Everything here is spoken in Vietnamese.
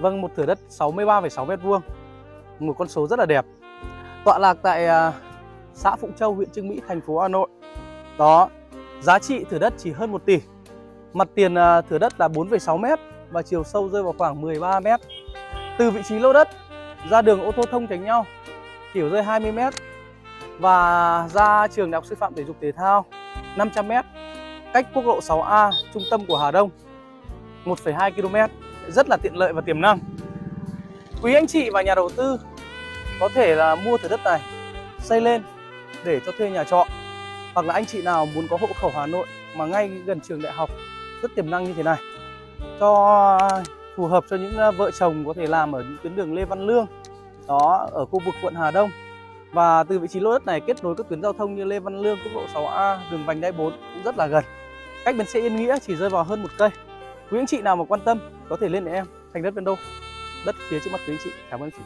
Vâng, một thửa đất 63,6 m2. Một con số rất là đẹp. Tọa lạc tại à, xã Phụng Châu, huyện Trương Mỹ, thành phố Hà Nội. Đó, giá trị thửa đất chỉ hơn 1 tỷ. Mặt tiền à, thửa đất là 4,6 m và chiều sâu rơi vào khoảng 13 m. Từ vị trí lô đất ra đường ô tô thông tránh nhau kiểu rơi 20 m và ra trường đại học sư phạm thể dục thể thao 500 m cách quốc lộ 6A trung tâm của Hà Đông 1,2 km rất là tiện lợi và tiềm năng quý anh chị và nhà đầu tư có thể là mua thửa đất này xây lên để cho thuê nhà trọ hoặc là anh chị nào muốn có hộ khẩu Hà Nội mà ngay gần trường đại học rất tiềm năng như thế này cho phù hợp cho những ờ, vợ chồng có thể làm ở những tuyến đường Lê Văn Lương đó ở khu vực quận Hà Đông và từ vị trí lô đất này kết nối các tuyến giao thông như Lê Văn Lương, quốc lộ 6A, đường vành đai 4 cũng rất là gần. Cách bến xe Yên Nghĩa chỉ rơi vào hơn một cây. Quý anh chị nào mà quan tâm có thể liên hệ em thành đất Vendo. Đất phía trước mặt quý anh chị. Cảm ơn anh chị.